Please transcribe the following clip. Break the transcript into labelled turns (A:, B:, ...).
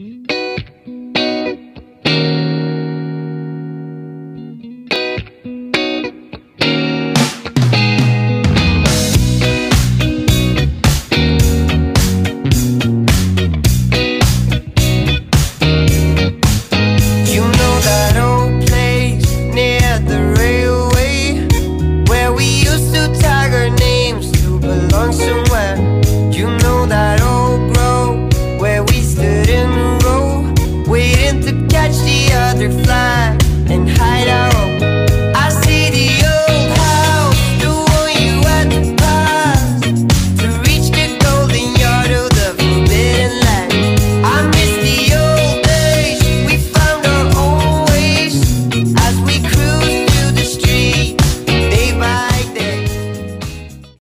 A: Mm. butterfly.